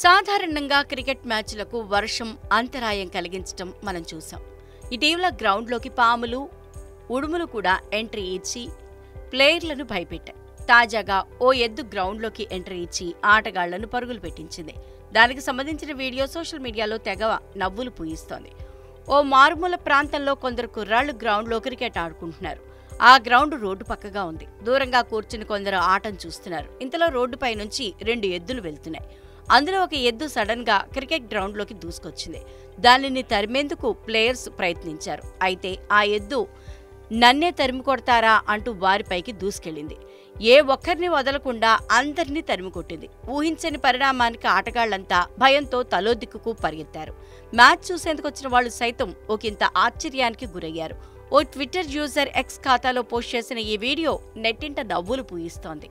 సాధారణంగా క్రికెట్ మ్యాచ్లకు వర్షం అంతరాయం కలిగించటం మనం చూసాం. ఇటీవల గ్రౌండ్లోకి పాములు ఉడుములు కూడా ఎంట్రీ ఇచ్చి ప్లేయర్లను భయపెట్టాయి. తాజాగా ఓ ఎద్దు గ్రౌండ్లోకి ఎంట్రీ ఇచ్చి ఆటగాళ్ళను పరుగులు పెట్టించింది. దానికి సంబంధించిన వీడియో సోషల్ మీడియాలో తెగవ నవ్వులు పూయిస్తోంది. ఓ మారుమూల ప్రాంతంలో కొందరు కుర్రాళ్ళు గ్రౌండ్లో క్రికెట్ ఆడుకుంటున్నారు. ఆ గ్రౌండ్ రోడ్డు పక్కగా ఉంది. దూరంగా కూర్చుని కొందరు ఆటను చూస్తున్నారు. ఇంతలో రోడ్డుపై నుంచి రెండు ఎద్దులు వెళ్తున్నాయి. అందులో ఒక ఎద్దు సడన్గా క్రికెట్ గ్రౌండ్లోకి దూసుకొచ్చింది. దానిని తరిమేందుకు ప్లేయర్స్ ప్రయత్నించారు. అయితే ఆ ఎద్దు నన్నే తరిమి కొడతారా అంటూ వారిపైకి దూసుకెళ్ళింది. ఏ ఒక్కరిని వదలకుండా అందరినీ తరిమి కొట్టింది ఊహించని పరిణామానికి ఆటగాళ్ళంతా భయంతో తలో దిక్కుకు పరిగెత్తారు. మ్యాచ్ చూసేందుకు వచ్చిన వాళ్ళు సైతం ఒకంత ఆశ్చర్యానికి గురయ్యారు. ఓ ట్విట్టర్ యూజర్ ఎక్స్ ఖాతాలో పోస్ట్ చేసిన ఈ వీడియో నెట్టింట నవ్వులు పూయిస్తోంది.